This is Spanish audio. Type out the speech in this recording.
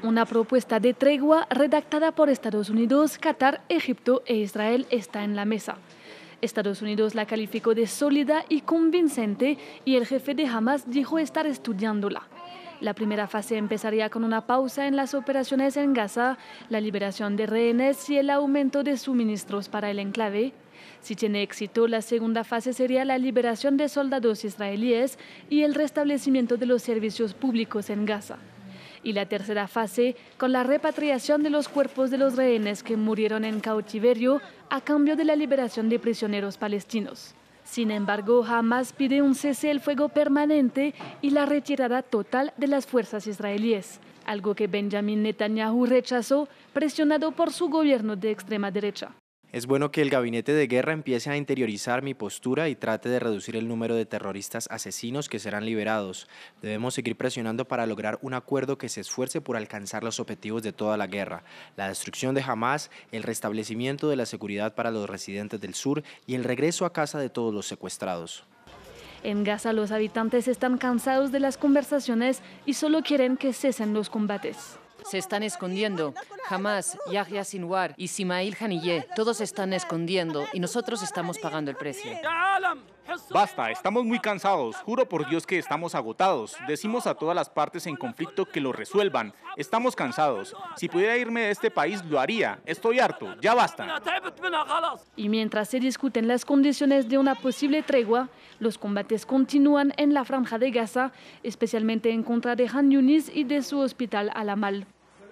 Una propuesta de tregua redactada por Estados Unidos, Qatar, Egipto e Israel está en la mesa. Estados Unidos la calificó de sólida y convincente y el jefe de Hamas dijo estar estudiándola. La primera fase empezaría con una pausa en las operaciones en Gaza, la liberación de rehenes y el aumento de suministros para el enclave. Si tiene éxito, la segunda fase sería la liberación de soldados israelíes y el restablecimiento de los servicios públicos en Gaza. Y la tercera fase con la repatriación de los cuerpos de los rehenes que murieron en cautiverio a cambio de la liberación de prisioneros palestinos. Sin embargo, Hamas pide un cese el fuego permanente y la retirada total de las fuerzas israelíes, algo que Benjamin Netanyahu rechazó, presionado por su gobierno de extrema derecha. Es bueno que el gabinete de guerra empiece a interiorizar mi postura y trate de reducir el número de terroristas asesinos que serán liberados. Debemos seguir presionando para lograr un acuerdo que se esfuerce por alcanzar los objetivos de toda la guerra, la destrucción de Hamas, el restablecimiento de la seguridad para los residentes del sur y el regreso a casa de todos los secuestrados. En Gaza los habitantes están cansados de las conversaciones y solo quieren que cesen los combates se están escondiendo. Hamas, Yahya Sinwar y Simail Haniyeh, todos están escondiendo y nosotros estamos pagando el precio. Basta, estamos muy cansados. Juro por Dios que estamos agotados. Decimos a todas las partes en conflicto que lo resuelvan. Estamos cansados. Si pudiera irme de este país, lo haría. Estoy harto. Ya basta. Y mientras se discuten las condiciones de una posible tregua, los combates continúan en la franja de Gaza, especialmente en contra de Han Yunis y de su hospital Al-Amal.